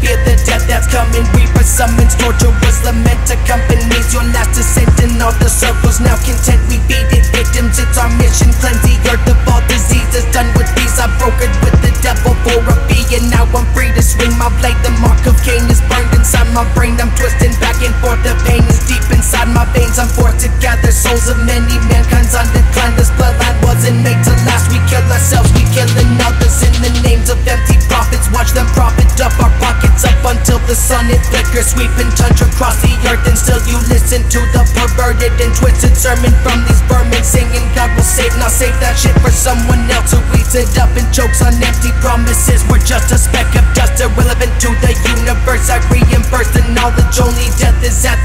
fear the death that's coming. Reaper summons, torture was lament accompanies your last descent in all the circles. Now content we beat it, victims. It's our mission, cleanse the earth of all diseases. Done with these, I brokered with the devil for a fee, and now I'm free to swing my blade. The mark of Cain is burned inside my brain. I'm twisting back and forth. The pain is deep inside my veins. I'm forced to gather souls of many mankind's on. This bloodline until the sun it flickers. Sweeping tundra across the earth, and still you listen to the perverted and twisted sermon from these vermin singing God will save. Now save that shit for someone else who eats it up and chokes on empty promises. We're just a speck of dust, irrelevant to the universe. I reimburse the knowledge, only death is at